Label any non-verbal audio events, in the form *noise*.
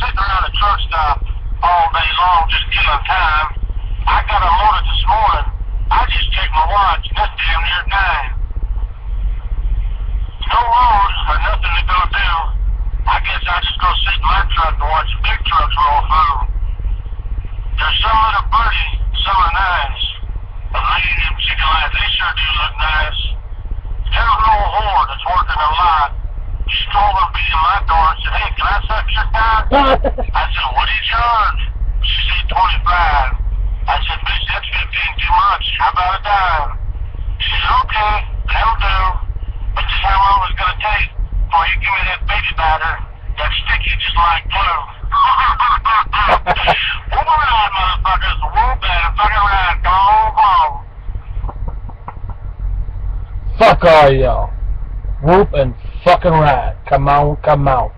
sitting around a truck stop all day long just killing time. I got unloaded this morning. I just checked my watch, and that's damn near nine. No road or nothing to go do. I guess I just go sit in my truck and watch big trucks roll through. There's some little birdie, some are nice. I said, what do you charge? She said, 25. I said, bitch, that's 15 too much. How about a dime? She said, okay, that'll do. But just how long was it going to take before you give me that baby batter that's sticky just like glue? *laughs* Whoop around, motherfuckers. Whoop that fucking ride. Come on. Fuck all y'all. Whoop and fucking ride. Come on, come on.